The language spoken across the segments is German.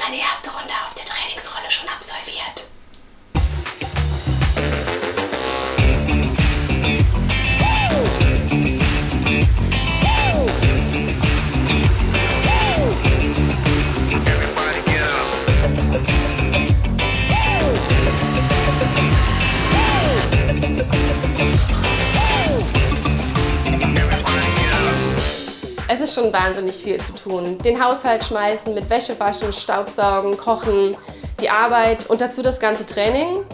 deine erste Runde auf der Trainingsrolle schon absolviert? Es ist schon wahnsinnig viel zu tun. Den Haushalt schmeißen, mit Wäsche waschen, Staubsaugen, kochen, die Arbeit und dazu das ganze Training.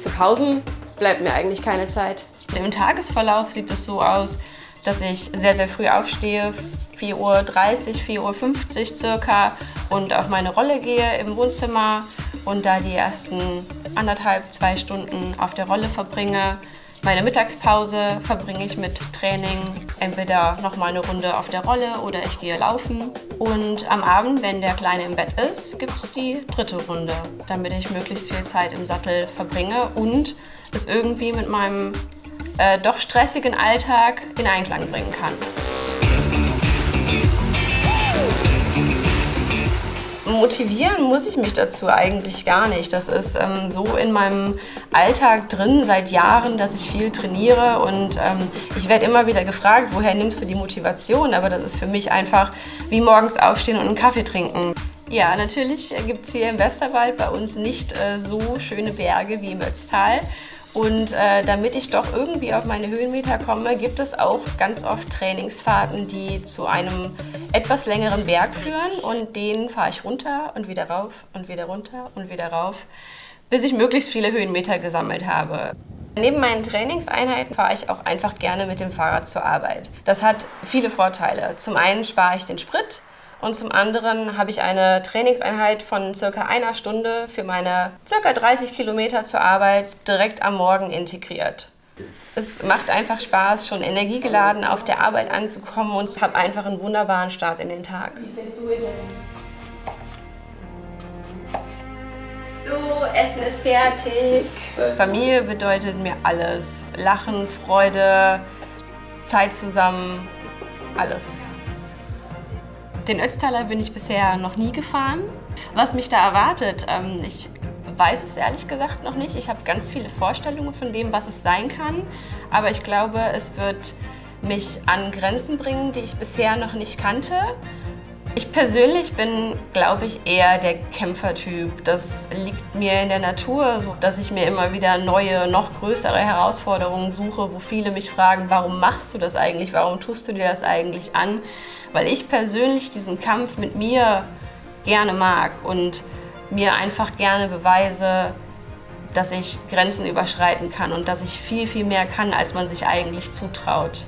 Für Pausen bleibt mir eigentlich keine Zeit. Im Tagesverlauf sieht es so aus, dass ich sehr, sehr früh aufstehe, 4.30 Uhr, 4.50 Uhr circa und auf meine Rolle gehe im Wohnzimmer und da die ersten anderthalb, zwei Stunden auf der Rolle verbringe. Meine Mittagspause verbringe ich mit Training, entweder noch mal eine Runde auf der Rolle oder ich gehe laufen. Und am Abend, wenn der Kleine im Bett ist, gibt es die dritte Runde, damit ich möglichst viel Zeit im Sattel verbringe und es irgendwie mit meinem äh, doch stressigen Alltag in Einklang bringen kann. Motivieren muss ich mich dazu eigentlich gar nicht. Das ist ähm, so in meinem Alltag drin seit Jahren, dass ich viel trainiere und ähm, ich werde immer wieder gefragt, woher nimmst du die Motivation? Aber das ist für mich einfach wie morgens aufstehen und einen Kaffee trinken. Ja, natürlich gibt es hier im Westerwald bei uns nicht äh, so schöne Berge wie im Ötztal. Und äh, damit ich doch irgendwie auf meine Höhenmeter komme, gibt es auch ganz oft Trainingsfahrten, die zu einem etwas längeren Berg führen. Und den fahre ich runter und wieder rauf und wieder runter und wieder rauf, bis ich möglichst viele Höhenmeter gesammelt habe. Neben meinen Trainingseinheiten fahre ich auch einfach gerne mit dem Fahrrad zur Arbeit. Das hat viele Vorteile. Zum einen spare ich den Sprit, und zum anderen habe ich eine Trainingseinheit von circa einer Stunde für meine circa 30 Kilometer zur Arbeit direkt am Morgen integriert. Es macht einfach Spaß, schon energiegeladen auf der Arbeit anzukommen und ich habe einfach einen wunderbaren Start in den Tag. Wie findest du So, Essen ist fertig. Familie bedeutet mir alles. Lachen, Freude, Zeit zusammen, alles. Den Ötztaler bin ich bisher noch nie gefahren. Was mich da erwartet, ähm, ich weiß es ehrlich gesagt noch nicht. Ich habe ganz viele Vorstellungen von dem, was es sein kann. Aber ich glaube, es wird mich an Grenzen bringen, die ich bisher noch nicht kannte. Ich persönlich bin, glaube ich, eher der Kämpfertyp. Das liegt mir in der Natur, so dass ich mir immer wieder neue, noch größere Herausforderungen suche, wo viele mich fragen, warum machst du das eigentlich? Warum tust du dir das eigentlich an? Weil ich persönlich diesen Kampf mit mir gerne mag und mir einfach gerne beweise, dass ich Grenzen überschreiten kann und dass ich viel, viel mehr kann, als man sich eigentlich zutraut.